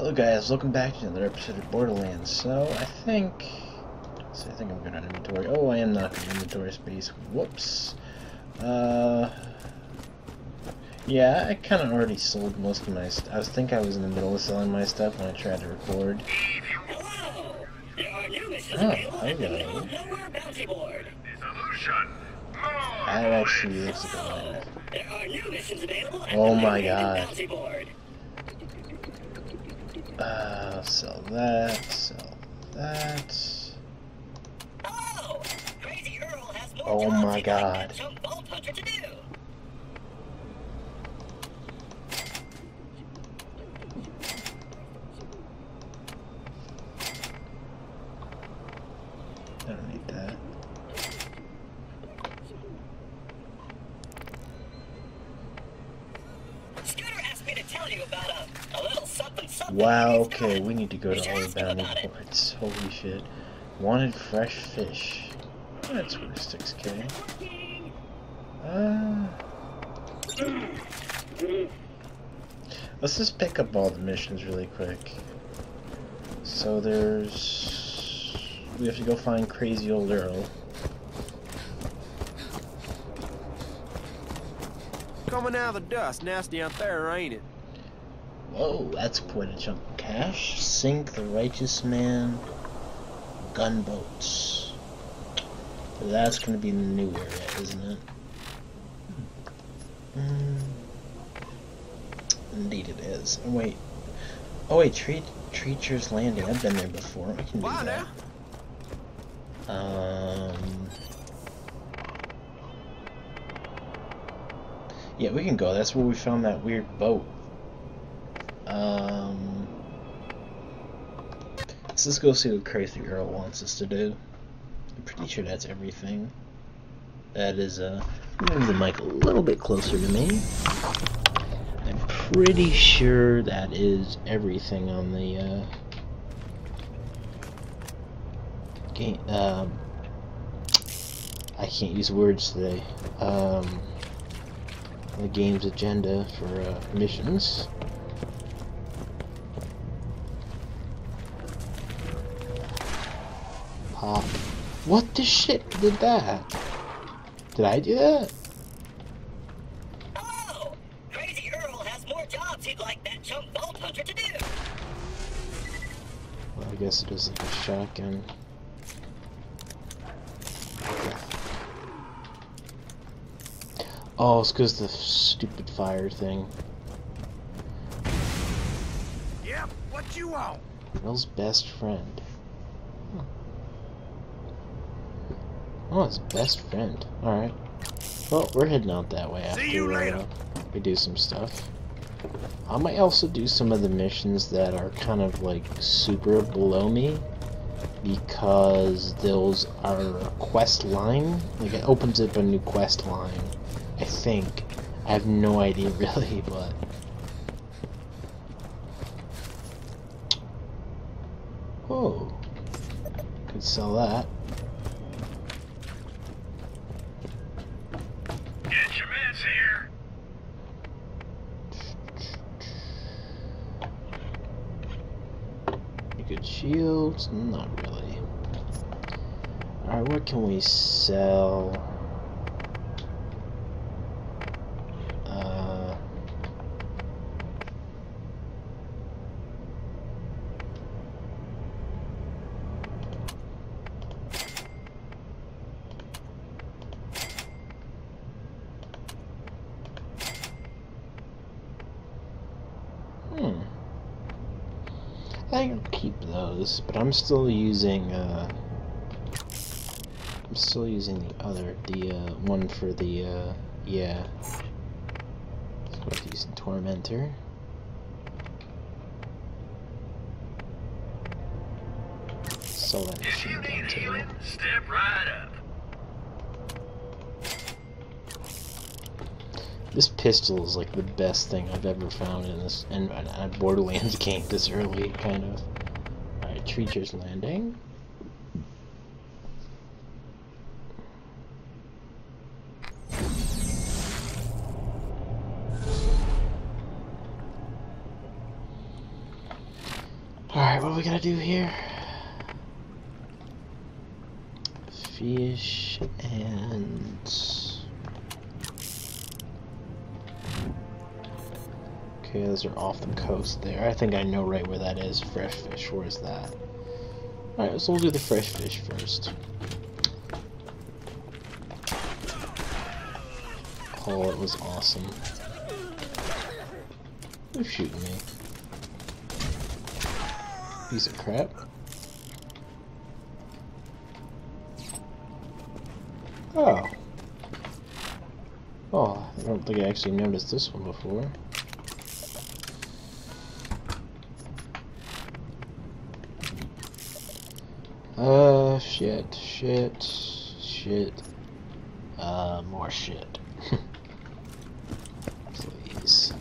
Hello guys, welcome back to another episode of Borderlands. So, I think... So I think I'm good on inventory. Oh, I am not good on inventory space. Whoops. Uh... Yeah, I kind of already sold most of my stuff. I was think I was in the middle of selling my stuff when I tried to record. Hello! Your new mission Oh, available at the hello. Nowhere Bounty Board. That actually looks like a line. There are new missions available at Oh my God. Uh, sell that, sell that. Hello! Crazy Earl has more Oh my God. like that chump Vault Hunter to do. I don't need that. Scooter asked me to tell you about a, a little something something. Wow, okay, we need to go to all the him bounty about ports. Holy shit. Wanted fresh fish. That's worth 6k. Uh, let's just pick up all the missions really quick. So there's... We have to go find Crazy Old Earl. Coming out of the dust, nasty out there, ain't it? Whoa, that's quite a chunk of cash. Sink the Righteous Man gunboats. That's gonna be in the new area, isn't it? Mm. Indeed it is. Oh wait. Oh wait, Tre Treacher's Landing. I've been there before. I can do that. Um. Yeah, we can go. That's where we found that weird boat. Um. Let's just go see what Crazy Earl wants us to do. I'm pretty sure that's everything. That is, uh. Move the mic a little bit closer to me. I'm pretty sure that is everything on the, uh. Game, um. I can't use words today. Um. The game's agenda for, uh, missions. Pop. What the shit did that? Did I do that? Hello! Crazy Earl has more jobs he'd like that chump Vault Hunter to do. Well, I guess it is like a shotgun. Oh, it's because the stupid fire thing. Yep, what you want? Earl's best friend. Huh. Oh, his best friend. Alright. Well, we're heading out that way after See you later. Uh, we do some stuff. I might also do some of the missions that are kind of like super below me because those are a quest line. Like it opens up a new quest line. I think. I have no idea really, but Oh. Could sell that. Get your meds here. Any good Not really. Alright, what can we sell? Uh, hmm. I I'll keep those, but I'm still using, uh, I'm still using the other, the, uh, one for the, uh, yeah. Let's Tormentor. Sell that machine gun too. step right up. This pistol is like the best thing I've ever found in this in a Borderlands game this early, kind of. Alright, Treacher's Landing. Alright, what we gotta do here? Fish and... Okay, those are off the coast there. I think I know right where that is. Fresh fish, where is that? Alright, so we'll do the fresh fish first. Oh, it was awesome. Who's shooting me? Piece of crap. Oh. Oh, I don't think I actually noticed this one before. Uh, shit, shit, shit. Uh, more shit. Please.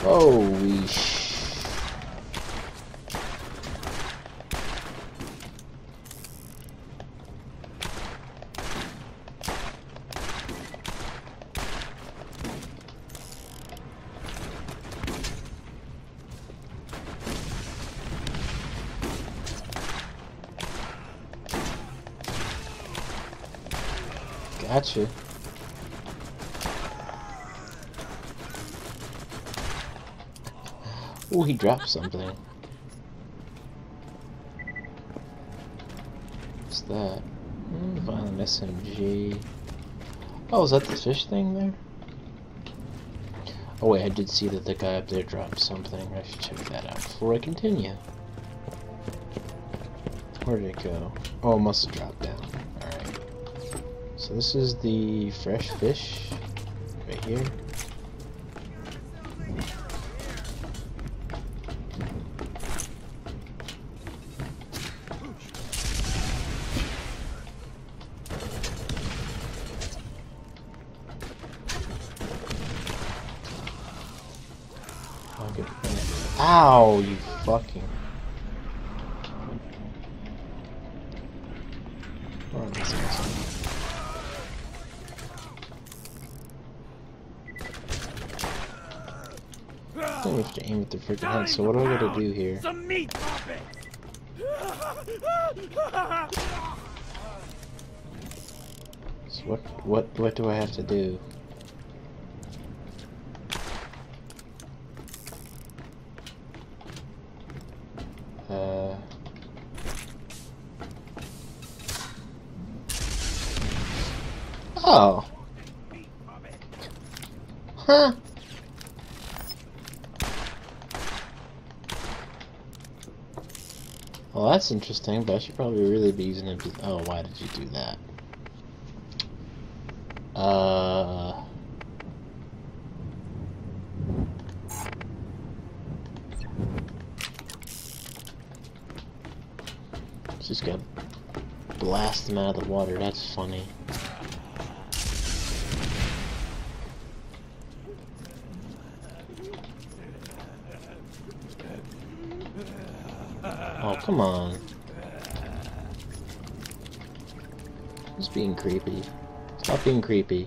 Holy sh... Gotcha. Oh, he dropped something. What's that? Hmm, Violent SMG. Oh, is that the fish thing there? Oh wait, I did see that the guy up there dropped something. I should check that out before I continue. Where did it go? Oh, it must have dropped down. This is the fresh fish right here. Ow, you fucking. Oh, this is- I don't have to aim at the freaking head, so what am I gonna do here? Some meat! So what what what do I have to do? Uh Oh. Huh. Well, that's interesting, but I should probably really be using it. Oh, why did you do that? Uh. Just gotta blast them out of the water. That's funny. Oh, come on. Who's being creepy? Stop being creepy.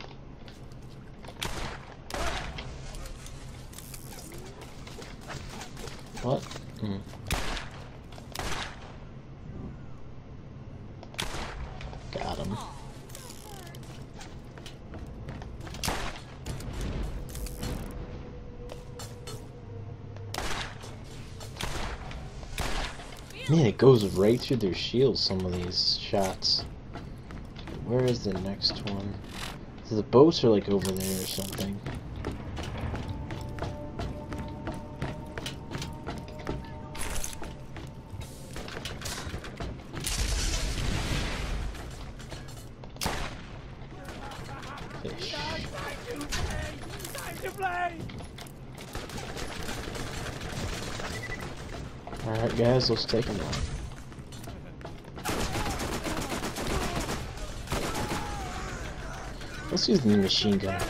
Goes right through their shields, some of these shots. Where is the next one? So the boats are like over there or something. Alright guys, let's take them out. Let's use the machine gun.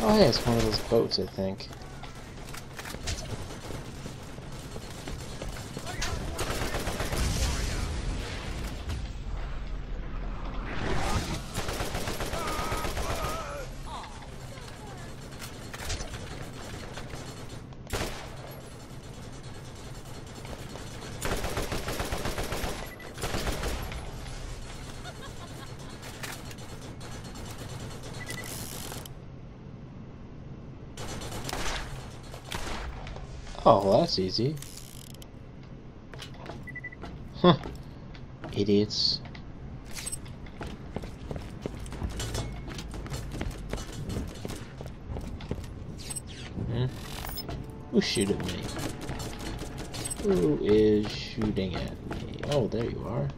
Oh yeah, it's one of those boats, I think. That's easy. Huh. Idiots. Hmm? Who's shooting me? Who is shooting at me? Oh, there you are.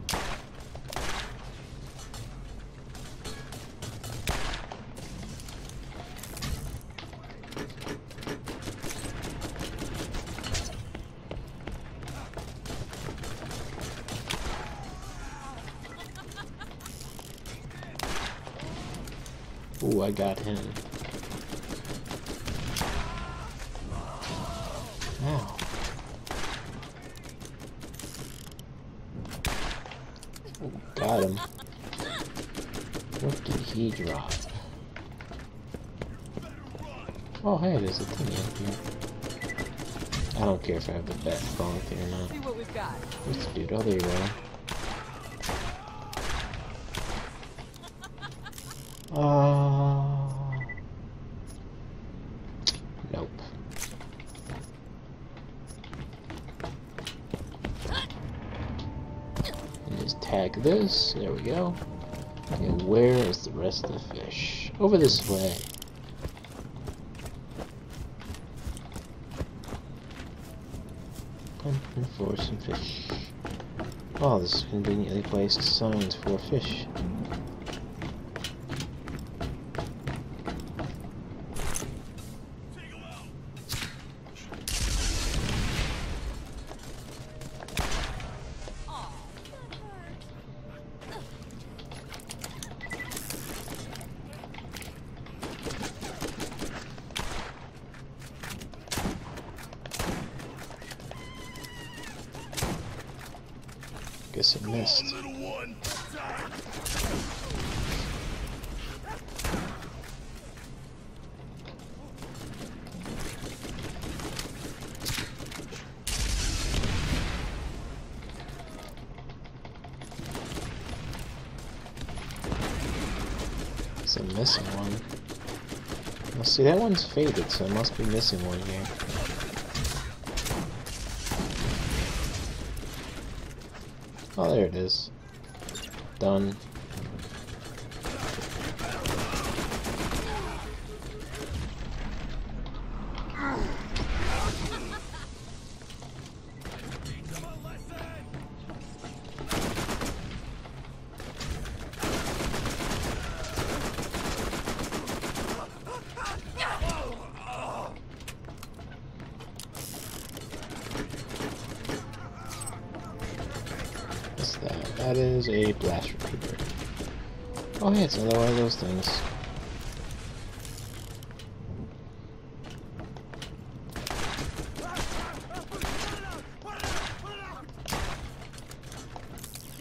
I got him. Ow. Got him. What did he drop? Oh, hey, there's a thing up here. I don't care if I have the bat phone with or not. See what we've got. The dude? Oh, there you are. Uh, nope. And just tag There we go. And where is the rest of the fish? Over this way. Hunting for some fish. Oh, this is conveniently placed signs for fish. Missing one. Well, see, that one's faded, so it must be missing one here. Oh, there it is. Done. It's another one of those things.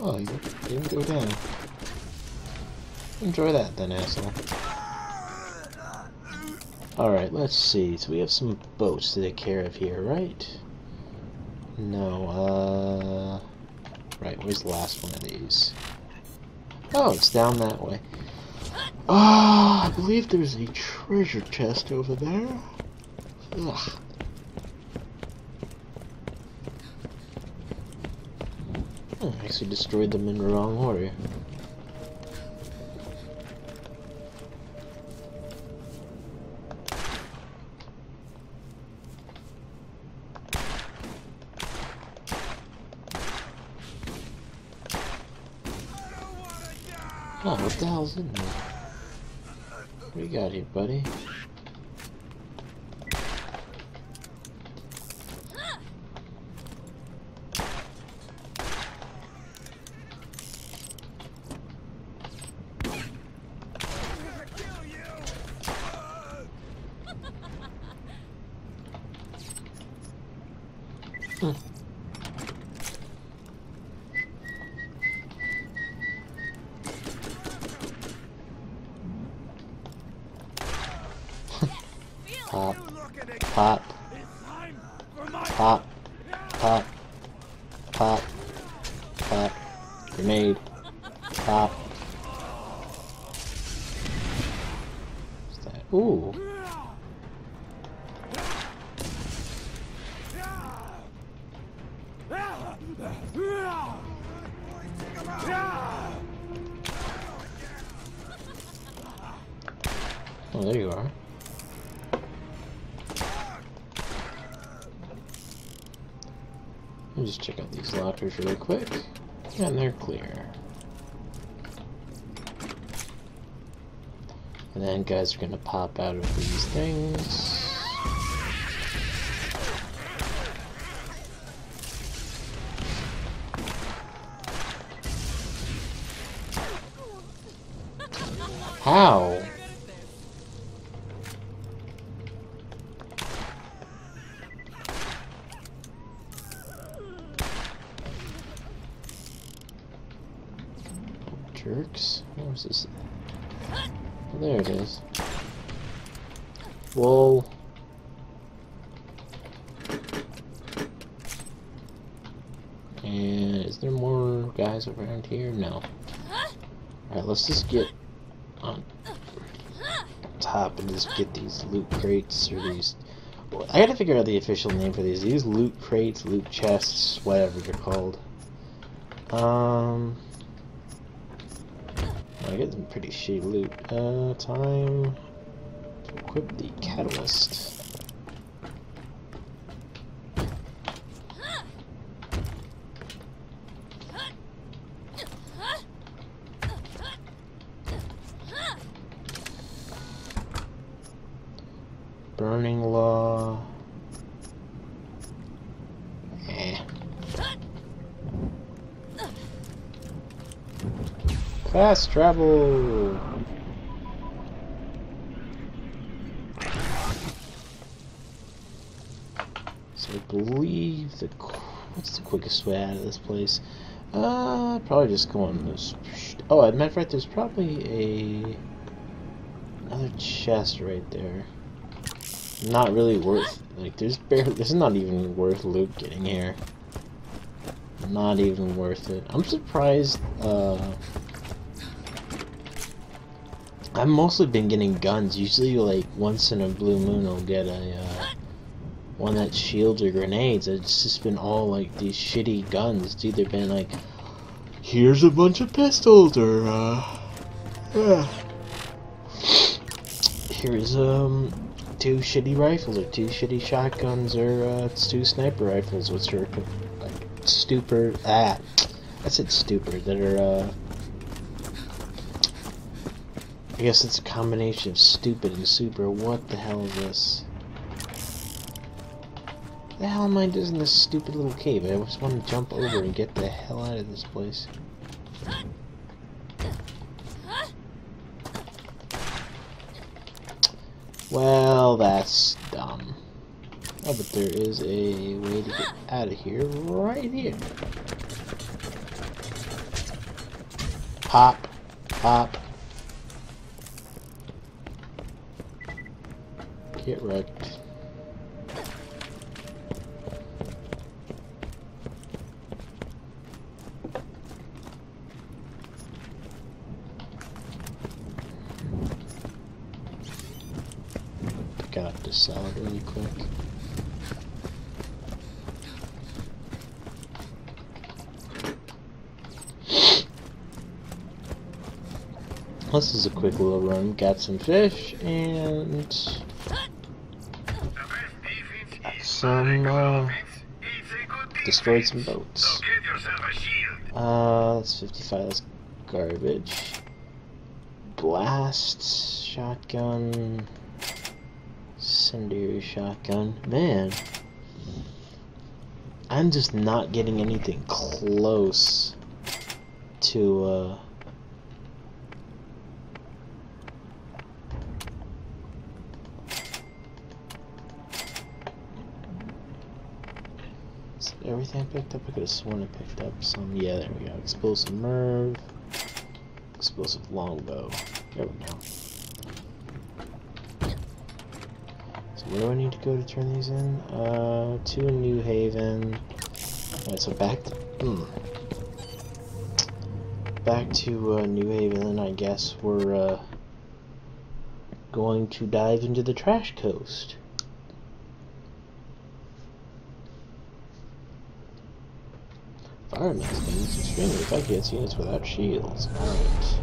Oh, you didn't go down. Enjoy that then, asshole. Alright, let's see. So we have some boats to take care of here, right? No, uh... Right, where's the last one of these? Oh, it's down that way. Ah, I believe there's a treasure chest over there. Ugh. I actually destroyed them in the wrong order. Oh, there you are. Let me just check out these lockers really quick. And they're clear. And then guys are gonna pop out of these things. How? Jerks. Where's this? Oh, there it is. Whoa. And is there more guys around here? No. Alright, let's just get on top and just get these loot crates or these. I gotta figure out the official name for these. These loot crates, loot chests, whatever they're called. Um. I get some pretty shitty loot. Uh, time to equip the catalyst. Burning Law. Eh. Fast travel! So I believe the... What's the quickest way out of this place? Uh, probably just go on this... Oh, matter of fact, there's probably a... Another chest right there not really worth like there's barely this is not even worth loot getting here. Not even worth it. I'm surprised uh I've mostly been getting guns. Usually like once in a blue moon I'll get a uh, one that shields or grenades. It's just been all like these shitty guns. It's either been like here's a bunch of pistols or uh yeah. here's um two shitty rifles or two shitty shotguns or uh, two sniper rifles which are like stupid ah I said stupid that are uh I guess it's a combination of stupid and super what the hell is this? The hell am I doing in this stupid little cave? I just want to jump over and get the hell out of this place Well, that's dumb. Oh, but there is a way to get out of here right here. Pop, pop. Get wrecked. Pick out the salad really quick. This is a quick little run. Got some fish and is some uh, destroyed some boats. Uh, that's 55. That's garbage. Blast shotgun. Incendiary shotgun. Man. I'm just not getting anything close to, uh... Everything picked up? I could have sworn I picked up some. Yeah, there we go. Explosive Merv. Explosive Longbow. There we go. So where do I need to go to turn these in? Uh, to New Haven. Alright, so back to... Hmm. Back to uh, New Haven, and I guess we're uh, going to dive into the Trash Coast. environments can use extremely effective against units without shields. Alright.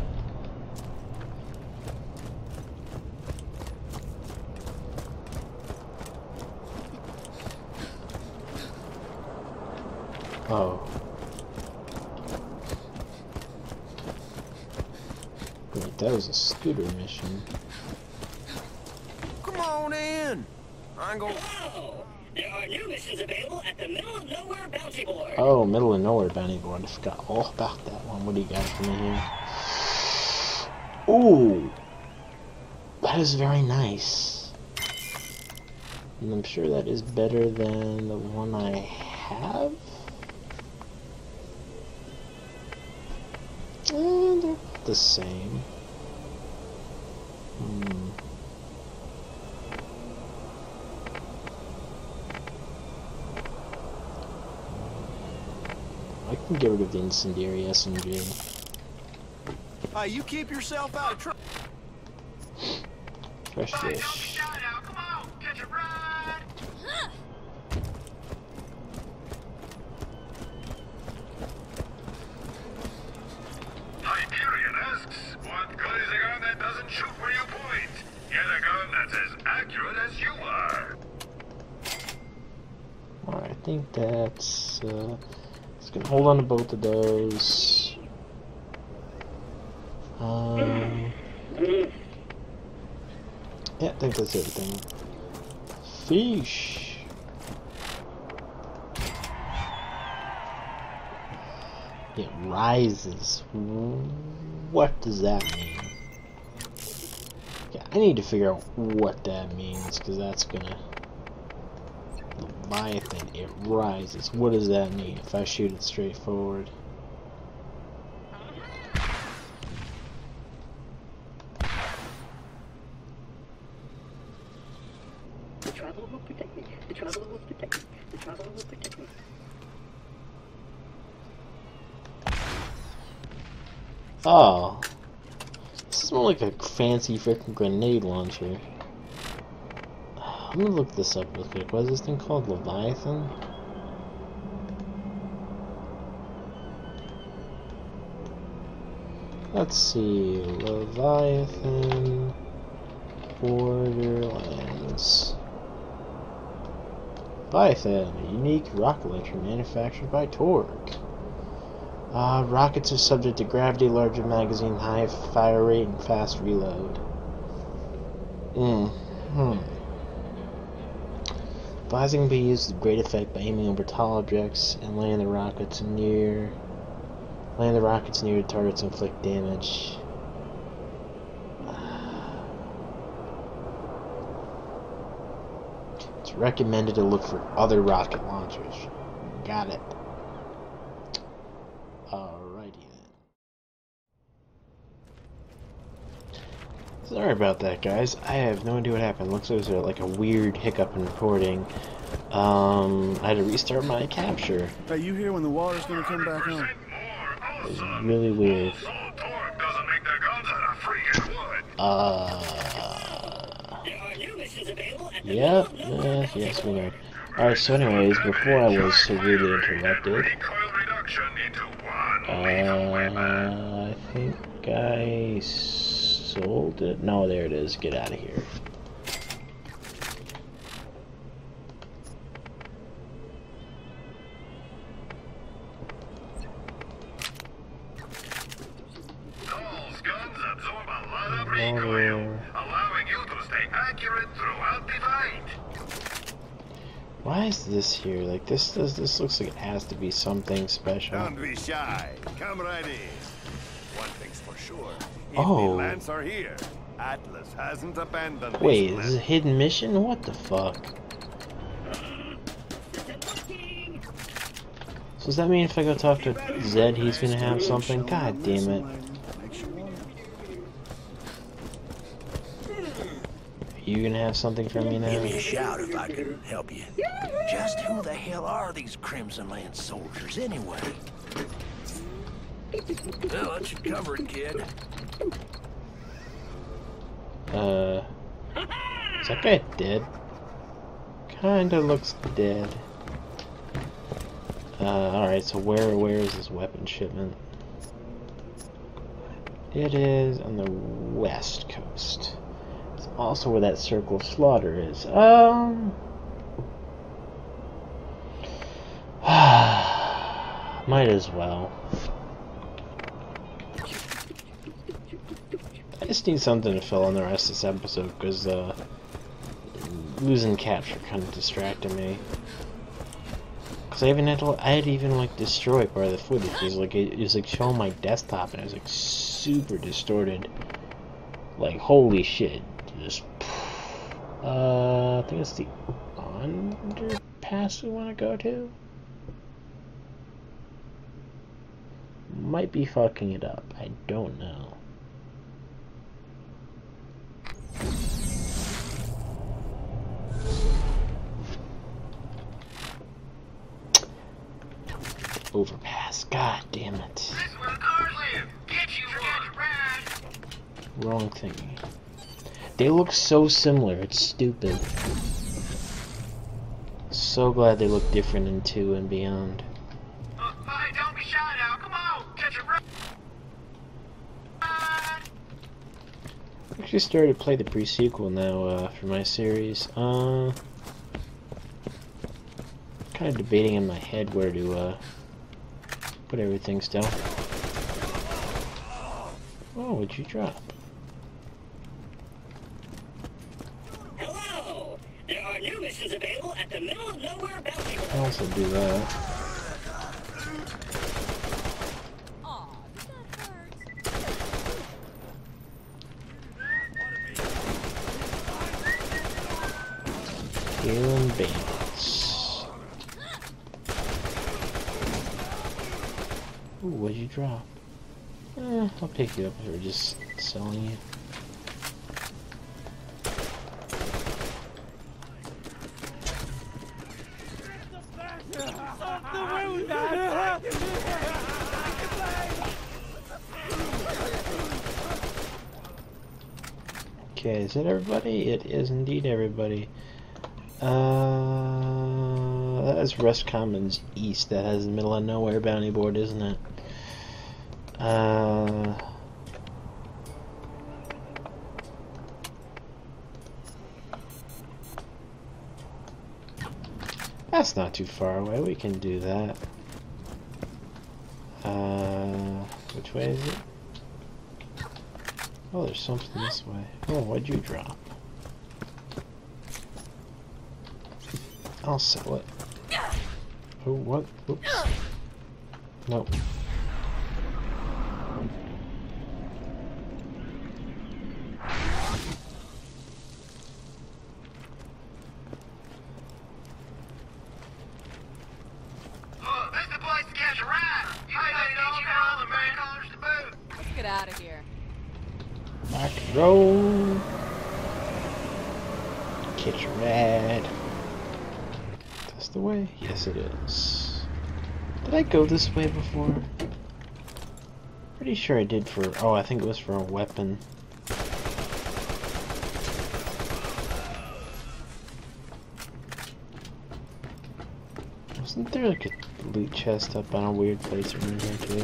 Oh. Wait, that was a scooter mission. Come on in! I ain't gonna... New missions available at the Middle of Nowhere Bounty Board. Oh, middle of nowhere bounty board. I forgot all about that one. What do you got for me here? Ooh, that is very nice. And I'm sure that is better than the one I have. And they're the same. Hmm. Get rid of the incendiary SMG. Hey, you keep yourself out of trouble. Fresh Hey, don't be fish. shy now. Come on, catch a ride. Hyperion asks, what good is a gun that doesn't shoot where you point? Get a gun that's as accurate as you are. I think that's uh gonna hold on to both of those. Um Yeah, I think that's everything. Fish. It rises. What does that mean? Yeah, I need to figure out what that means, because that's gonna Leviathan, it rises. What does that mean if I shoot it straight forward? The traveler will protect me. The traveler will protect me. The traveler will protect me. Oh. This is more like a fancy freaking grenade launcher. I'm gonna look this up real quick. What is this thing called? Leviathan? Let's see. Leviathan. Borderlands. Leviathan, a unique rocket launcher manufactured by Torgue. Uh, rockets are subject to gravity, larger magazine, high fire rate, and fast reload. Mm. Hmm. Vising can be used with great effect by aiming over tall objects and landing the rockets near land the rockets near the targets and inflict damage. It's recommended to look for other rocket launchers. Got it. Alrighty then. Sorry about that, guys. I have no idea what happened. Looks like there's like a weird hiccup in recording. Um, I had to restart my capture. Hey, you hear when the water's gonna come back on? Really weird. So Torgue doesn't make their guns out of freaking wood. Uh, There are new missions available at the yep, Middle yes, we know. Alright, so anyways, before I was severely interrupted, Recoil reduction into one uh, I think I sold it. No, there it is. Get out of here. Those guns absorb a lot of Water. recoil, allowing you to stay accurate throughout the fight. Why is this here? Like this does this looks like it has to be something special. Don't be shy. Come right in. One thing's for sure. If Oh. the Lance are here, Atlas hasn't abandoned Wait, land. is this a hidden mission? What the fuck? So does that mean if I go talk to Zed, he's gonna have something? God damn it. You gonna have something for me Give me a now? shout if I can help you. Just who the hell are these Crimson Lance soldiers anyway? Well, that should cover it, kid. Uh, is that guy dead? Kinda looks dead. Uh, alright, so where where is this weapon shipment? It is on the west coast. It's also where that circle of slaughter is. Um Might as well. Just need something to fill in the rest of this episode because uh, losing capture kind of distracted me. Cause I even had to, I had even like destroy part of the footage. It was like it was like showing my desktop and it was like super distorted. Like holy shit! Just uh, I think it's the underpass we want to go to. Might be fucking it up. I don't know. Overpass. God damn it. This is where the cars live. Get you. Wrong thing. They look so similar. It's stupid. So glad they look different in 2 and beyond. Uh, hey, be shy now. Come on. Catch a ride. I actually started to play the pre-sequel now uh, for my series. Uh, kind of debating in my head where to uh, put everything still. Oh, what'd you drop? Hello! There are new missions available at the middle of nowhere bounty. I also do that. Aw, did that hurt? Killing bandits. Ooh, what'd you drop? Eh, I'll pick you up if we're just selling you. Okay, is it everybody? It is indeed everybody. Uh, that is Rust Commons East. That has the middle of nowhere bounty board, isn't it? Uh. That's not too far away. We can do that. Uh, which way is it? Oh, there's something this way. Oh, what'd you drop? I'll sell it. Oh, what? Oops. Nope. Oh, this the place to catch a ride. You ain't know for all the man callers to boot. Let's get out of here. Rock and roll. Catch a rad. That's the way? Yes, it is. Go this way before? Pretty sure I did for. Oh, I think it was for a weapon. Wasn't there like a loot chest up on a weird place around here too?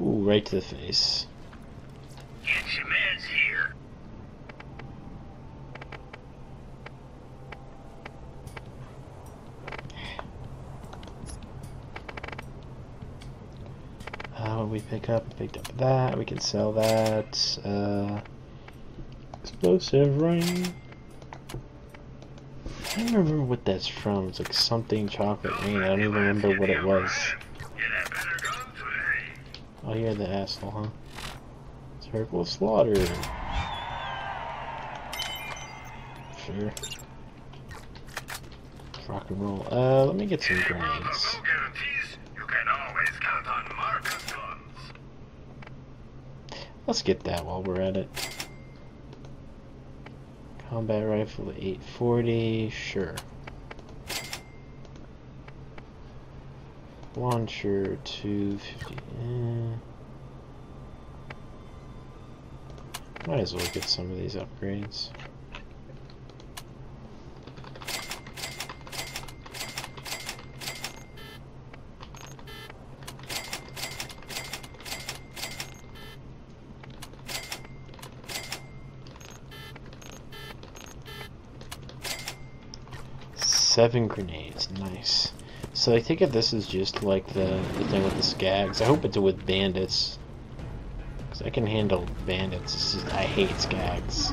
Ooh, right to the face. Get your meds here. Uh, what we pick up? Picked up that. We can sell that. Uh, explosive ring. I don't remember what that's from. It's like something chocolate rain. I don't even remember what it was. Oh, you're the asshole, huh? Circle Slaughter. Sure. Rock and roll. Uh, let me get some World of grenades. bow guarantees. You can always count on Marcus guns. Let's get that while we're at it. Combat rifle 840, sure. Launcher 250. Eh. Might as well get some of these upgrades. Seven grenades, nice. So I think if this is just like the, the thing with the skags. I hope it's with bandits. Cause I can handle bandits. It's just, I hate skags.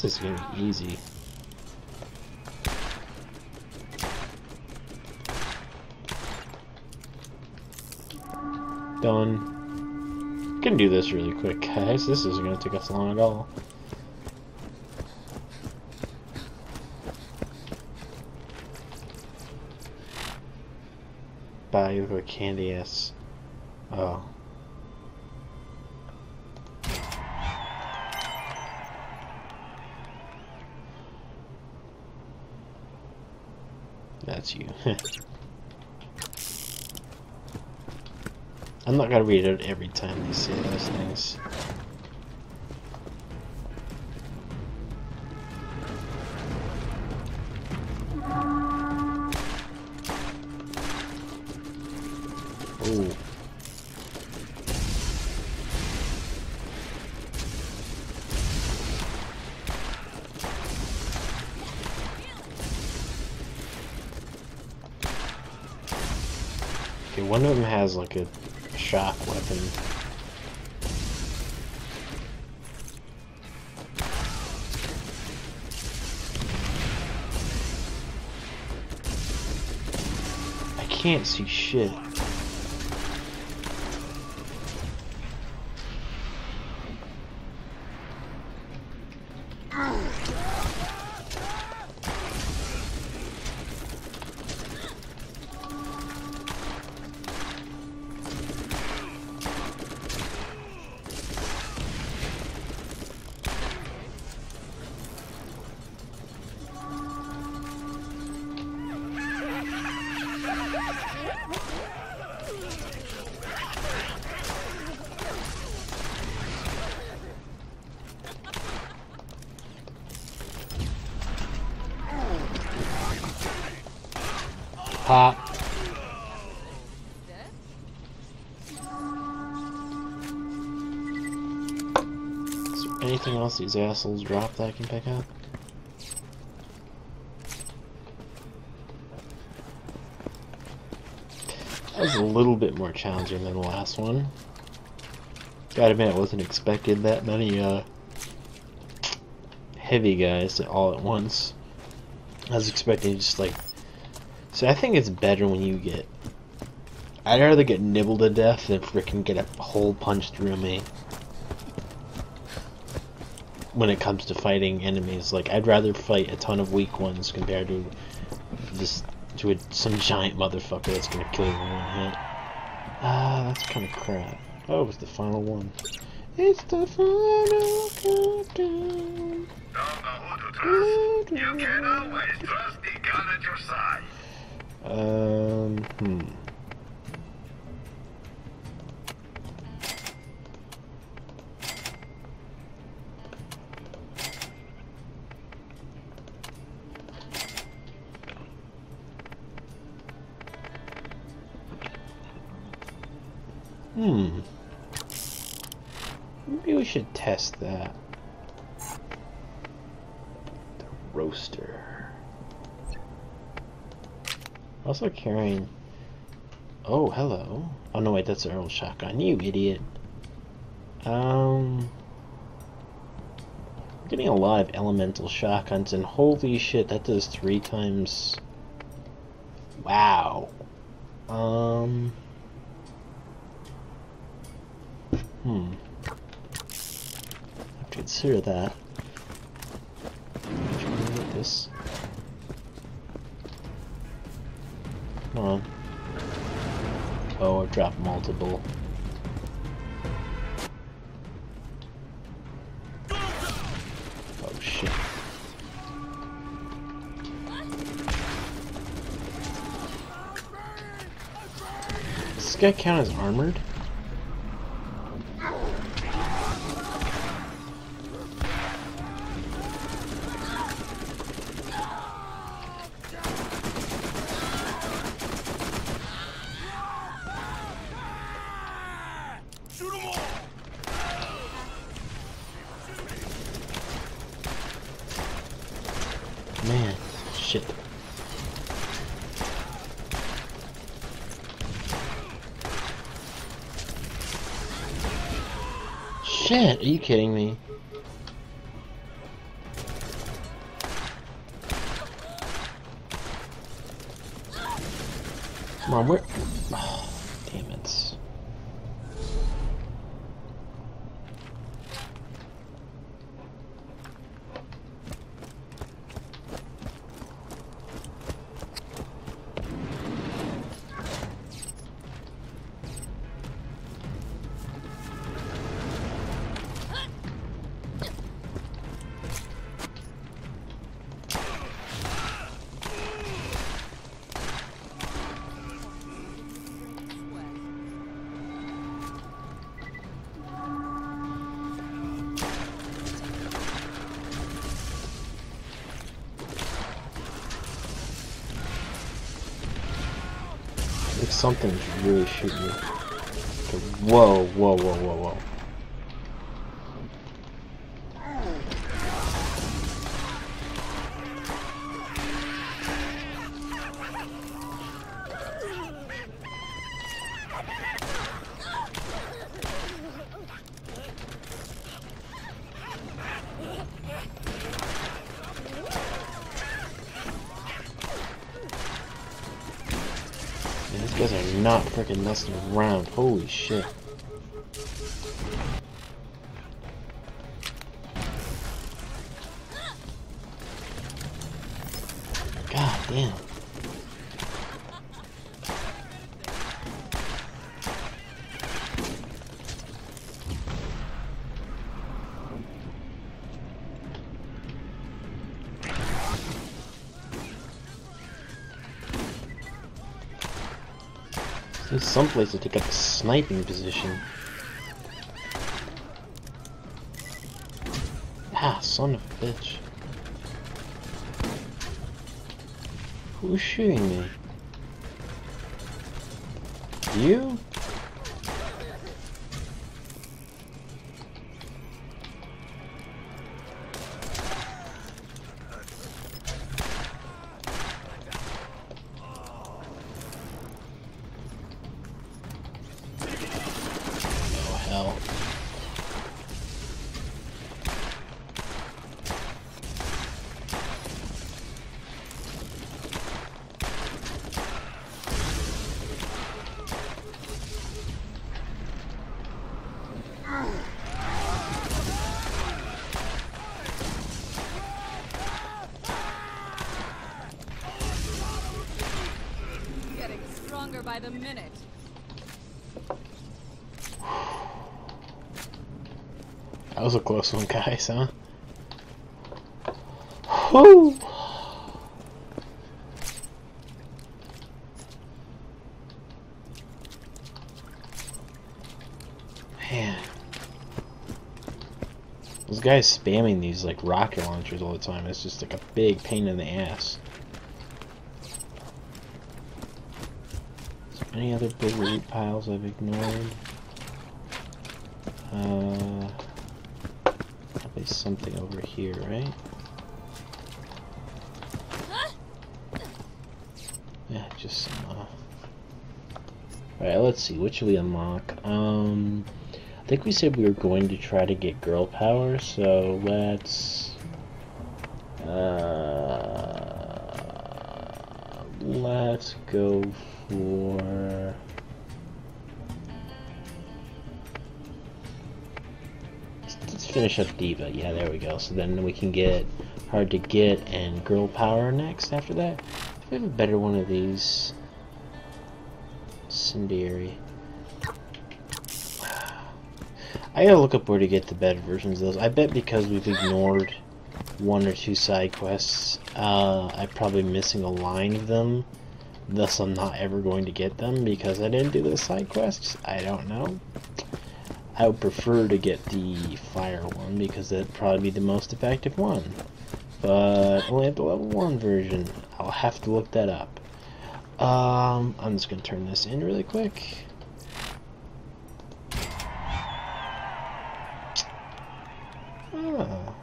This is gonna be easy. Done. Can do this really quick, guys. This isn't gonna take us long at all. Buy a candy ass. Oh. That's you. I'm not gonna read it every time they say those things. Okay, one of them has like a shock weapon. I can't see shit. These assholes drop that I can pick up? That was a little bit more challenging than the last one. Gotta admit, I wasn't expecting that many uh, heavy guys all at once. I was expecting just like. So I think it's better when you get. I'd rather get nibbled to death than freaking get a hole punched through me. When it comes to fighting enemies, like I'd rather fight a ton of weak ones compared to this to a, some giant motherfucker that's gonna kill you in one hit. Ah, that's kind of crap. Oh, it was the final one. It's the final countdown. Don't know who to trust. You can always trust the gun at your side. Um, hmm. Hmm. Maybe we should test that. The roaster. Also carrying. Oh, hello. Oh no, wait, that's an Earl shotgun. You idiot. Um. Getting a lot of elemental shotguns, and holy shit, that does three times. Wow. Um. Hmm. Have to consider that. Get this. Come on. Oh, I dropped multiple. Oh shit. Does this guy count as armored? Shoot 'em all! Man, shit. Shit, are you kidding me? Something's really shooting me. Whoa, whoa, whoa, whoa, whoa. Freaking messing around. Holy shit. There's some place to take up a sniping position. Ah, son of a bitch. Who's shooting me? You? One, guys, huh? Whew. Man. Guys spamming these like rocket launchers all the time. It's just like a big pain in the ass. Any other big loot piles I've ignored? Uh, something over here, right? Yeah, just some. Uh... All right, let's see. Should we unlock? Um, I think we said we were going to try to get girl power, so let's. Uh, let's go for. Finish up Diva. Yeah, there we go. So then we can get Hard to Get and Girl Power next after that. If we have a better one of these. Incendiary. I gotta look up where to get the better versions of those. I bet because we've ignored one or two side quests, uh, I'm probably missing a line of them. Thus, I'm not ever going to get them because I didn't do the side quests. I don't know. I would prefer to get the fire one because that'd probably be the most effective one. But only have the level 1 version. I'll have to look that up. Um, I'm just going to turn this in really quick. Ah.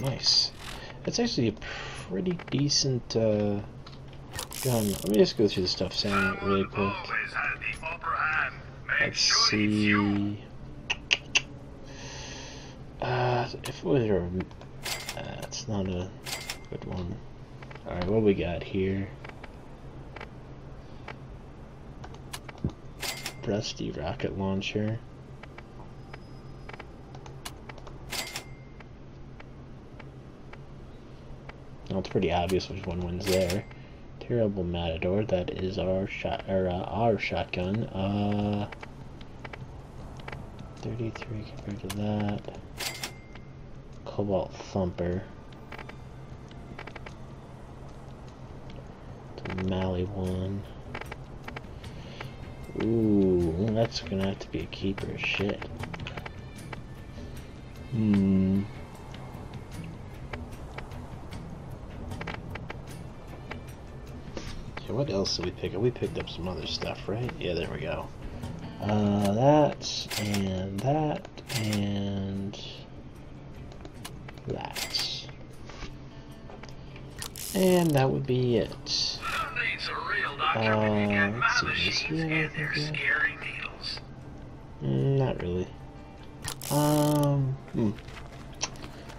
Nice. That's actually a pretty decent, uh, gun. Let me just go through the stuff saying it really quick. Let's see. Uh, if it was a, uh, it's not a good one. All right, what we got here? Rusty rocket launcher. Well, it's pretty obvious which one wins there. Terrible Matador. That is our shot, or uh, our shotgun. Uh, 33 compared to that. Cobalt Thumper. The Mally one. Ooh, that's gonna have to be a keeper. Shit. Hmm. What else did we pick up? We picked up some other stuff, right? Yeah, there we go. Uh, that, and that, and that. And that would be it. Uh? Mm, Not really. Um, hmm.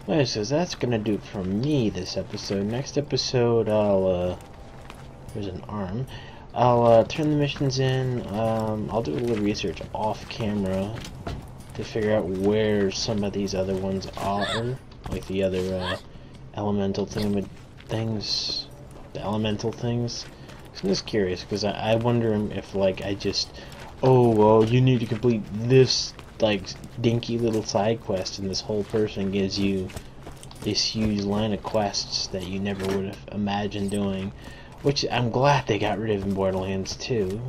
Well, says that's gonna do for me this episode. Next episode, I'll, uh, there's an arm. I'll, uh, turn the missions in. Um, I'll do a little research off camera to figure out where some of these other ones are. Like the other, uh, elemental thing things. The elemental things. I'm just curious, because I, I wonder if, like, I just oh well you need to complete this like dinky little side quest and this whole person gives you this huge line of quests that you never would have imagined doing which I'm glad they got rid of in Borderlands 2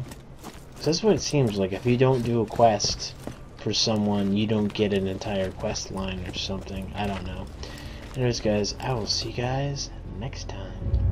because that's what it seems like. If you don't do a quest for someone you don't get an entire quest line or something. I don't know. Anyways guys I will see you guys next time